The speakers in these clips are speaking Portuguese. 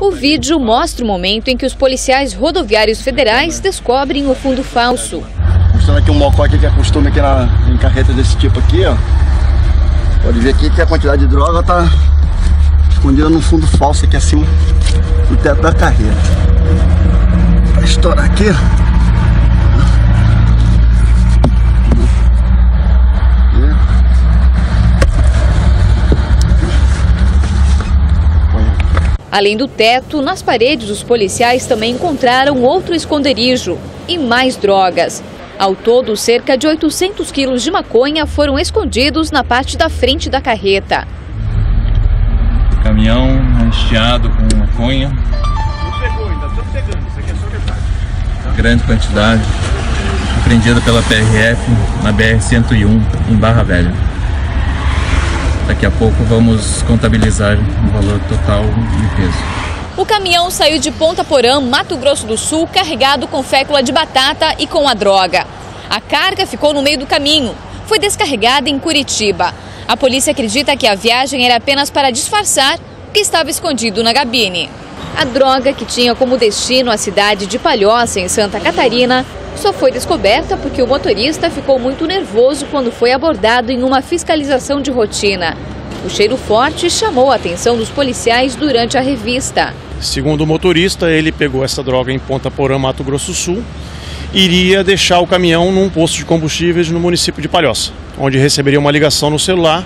O vídeo mostra o momento em que os policiais rodoviários federais descobrem o fundo falso. Mostrando aqui um mocote que é costume aqui na, em carreta desse tipo aqui, ó. Pode ver aqui que a quantidade de droga tá escondida no fundo falso aqui acima do teto da carreta. Pra estourar aqui, Além do teto, nas paredes os policiais também encontraram outro esconderijo e mais drogas. Ao todo, cerca de 800 quilos de maconha foram escondidos na parte da frente da carreta. Caminhão hasteado com maconha. Grande quantidade. Apreendida pela PRF na BR-101 em Barra Velha. Daqui a pouco vamos contabilizar o valor total e peso. O caminhão saiu de Ponta Porã, Mato Grosso do Sul, carregado com fécula de batata e com a droga. A carga ficou no meio do caminho. Foi descarregada em Curitiba. A polícia acredita que a viagem era apenas para disfarçar o que estava escondido na gabine. A droga, que tinha como destino a cidade de Palhoça, em Santa Catarina, só foi descoberta porque o motorista ficou muito nervoso quando foi abordado em uma fiscalização de rotina. O cheiro forte chamou a atenção dos policiais durante a revista. Segundo o motorista, ele pegou essa droga em Ponta Porã, Mato Grosso Sul, iria deixar o caminhão num posto de combustíveis no município de Palhoça, onde receberia uma ligação no celular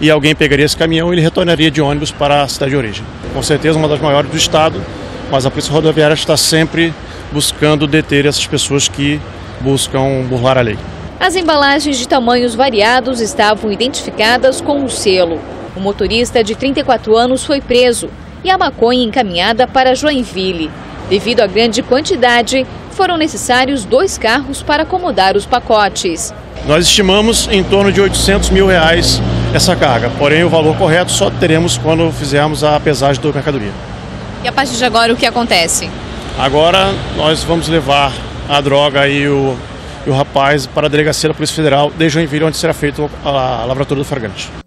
e alguém pegaria esse caminhão e ele retornaria de ônibus para a cidade de origem. Com certeza uma das maiores do estado, mas a Polícia Rodoviária está sempre buscando deter essas pessoas que buscam burlar a lei. As embalagens de tamanhos variados estavam identificadas com o um selo. O motorista de 34 anos foi preso e a maconha encaminhada para Joinville. Devido à grande quantidade, foram necessários dois carros para acomodar os pacotes. Nós estimamos em torno de 800 mil reais essa carga, porém o valor correto só teremos quando fizermos a pesagem da mercadoria. E a partir de agora o que acontece? Agora nós vamos levar a droga e o, e o rapaz para a delegacia da Polícia Federal de Joinville, onde será feita a lavratura do flagrante.